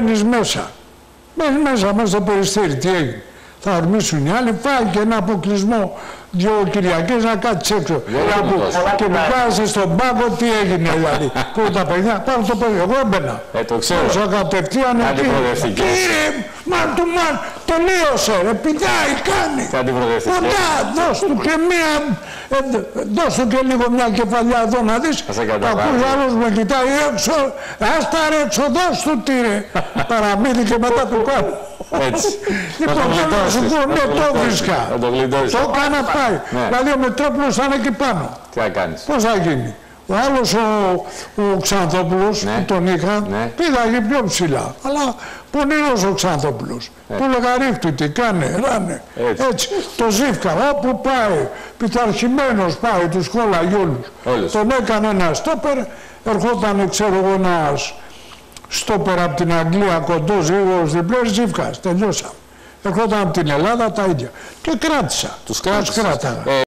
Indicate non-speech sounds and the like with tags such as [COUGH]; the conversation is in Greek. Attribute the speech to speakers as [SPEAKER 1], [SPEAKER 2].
[SPEAKER 1] μπαίνει μέσα. Μπαίνεις μέσα, μέσα στο περιστέρι, τι έγινε. Θα ορμήσουν οι άλλοι, φάει και ένα αποκλεισμό δύο Κυριακές να κάτσεις έξω. Κάπου. Και μου κάθεσαι στον πάγκο, τι έγινε δηλαδή. [LAUGHS] Πού τα παιδιά, πάνω το παιδί, εγώ έμπαινα.
[SPEAKER 2] Ε, το ξέρω.
[SPEAKER 1] Όσο κατευθείαν
[SPEAKER 2] Κάτι
[SPEAKER 1] εκεί.
[SPEAKER 2] προοδευτικές.
[SPEAKER 1] Κύριε, μα του μα, τελείωσε ρε, πηδάει, κάνει.
[SPEAKER 2] Κάτι προοδευτικές.
[SPEAKER 1] Κοντά, δώσ' του και μία, ε, δώσ' του και λίγο μια κεφαλιά εδώ να δεις.
[SPEAKER 2] Θα σε καταλάβω.
[SPEAKER 1] Ακούς άλλος με κοιτάει έξω, άστα ρε έξω, δώσ' του τι ρε. [LAUGHS] Παραμύθι και μετά του κάνω.
[SPEAKER 2] Έτσι. [LAUGHS]
[SPEAKER 1] Λοιπόν,
[SPEAKER 2] Θα το
[SPEAKER 1] θέλω να σου
[SPEAKER 2] γλιτώσεις,
[SPEAKER 1] πω,
[SPEAKER 2] θα
[SPEAKER 1] ναι, το
[SPEAKER 2] γλιτώσεις,
[SPEAKER 1] βρίσκα.
[SPEAKER 2] Θα το γλιτώσεις.
[SPEAKER 1] Το έκανα πάει.
[SPEAKER 2] Ναι.
[SPEAKER 1] Δηλαδή ο Μετρόπουλος θα είναι εκεί πάνω.
[SPEAKER 2] Τι θα κάνεις.
[SPEAKER 1] Πώς θα γίνει. Ο άλλος ο, ο Ξανθόπουλος
[SPEAKER 2] Ναι.
[SPEAKER 1] που τον είχα
[SPEAKER 2] Ναι.
[SPEAKER 1] πήγαγε πιο ψηλά. Αλλά πονηρός ο Ξανθόπουλος. Του έλεγα ρίχτου τι κάνε, ράνε.
[SPEAKER 2] Ναι. Έτσι.
[SPEAKER 1] Έτσι. Το Ζήφκα όπου πάει, πειθαρχημένος πάει, τους κόλλαγε όλους.
[SPEAKER 2] Όλους.
[SPEAKER 1] Τον έκανε ένα στόπερ, ερχόταν ξέρω εγώ ένας στόπερ από την Αγγλία κοντός γρήγορος διπλός Ζήφκας, τελειώσαμε. Ερχόταν από την Ελλάδα τα ίδια. Και κράτησα.
[SPEAKER 2] Τους κράτησες.
[SPEAKER 1] κράταγα.
[SPEAKER 2] Ε,